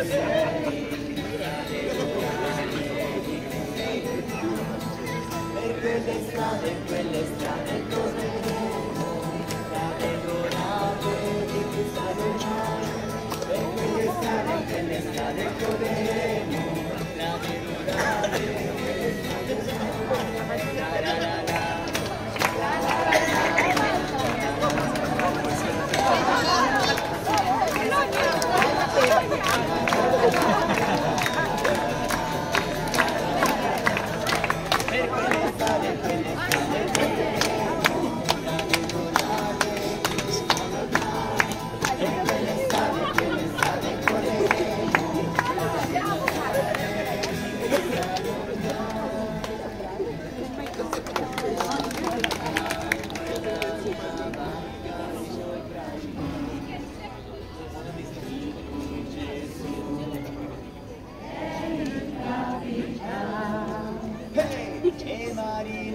Per quelle strade, quelle strade dove Hey, Marty,